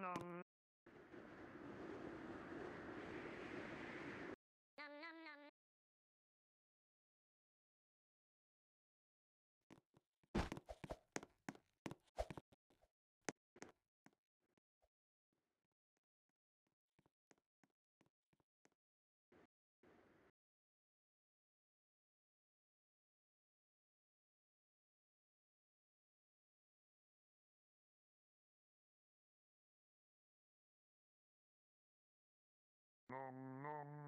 No. nom, nom.